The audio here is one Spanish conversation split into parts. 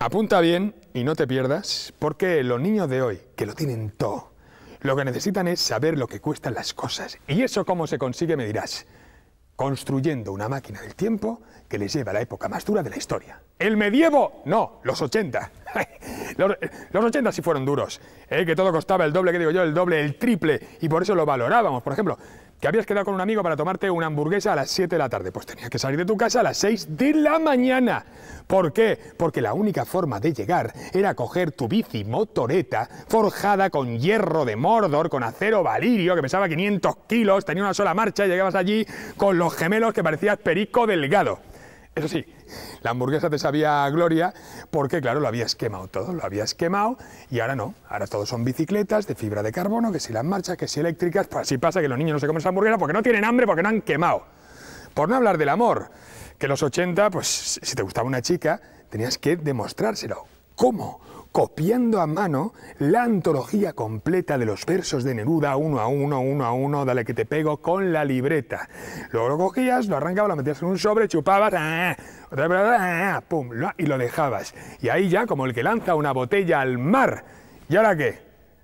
Apunta bien y no te pierdas, porque los niños de hoy, que lo tienen todo, lo que necesitan es saber lo que cuestan las cosas. ¿Y eso cómo se consigue, me dirás? Construyendo una máquina del tiempo que les lleva a la época más dura de la historia. ¿El medievo? No, los 80. los, los 80 sí fueron duros, ¿eh? que todo costaba el doble, que digo yo, el doble, el triple, y por eso lo valorábamos. Por ejemplo, que habías quedado con un amigo para tomarte una hamburguesa a las 7 de la tarde. Pues tenías que salir de tu casa a las 6 de la mañana. ¿Por qué? Porque la única forma de llegar era coger tu bici motoreta forjada con hierro de Mordor, con acero valirio, que pesaba 500 kilos, tenía una sola marcha y llegabas allí con los gemelos que parecías perico delgado. Eso sí, la hamburguesa te sabía a gloria porque, claro, lo habías quemado todo, lo habías quemado y ahora no. Ahora todos son bicicletas de fibra de carbono, que si las marchas, que si eléctricas. Pues así pasa que los niños no se comen esa hamburguesa porque no tienen hambre, porque no han quemado. Por no hablar del amor, que los 80, pues si te gustaba una chica, tenías que demostrárselo. ¿Cómo? copiando a mano la antología completa de los versos de Neruda, uno a uno, uno a uno, dale que te pego, con la libreta. Luego lo cogías, lo arrancabas, lo metías en un sobre, chupabas, ah, ah, pum, y lo dejabas. Y ahí ya, como el que lanza una botella al mar. ¿Y ahora qué?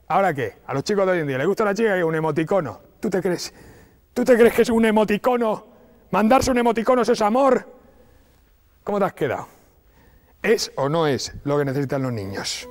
¿Ahora qué? A los chicos de hoy en día les gusta la chica que un emoticono. ¿Tú te crees? ¿Tú te crees que es un emoticono? ¿Mandarse un emoticono es amor? ¿Cómo te has quedado? ¿Es o no es lo que necesitan los niños?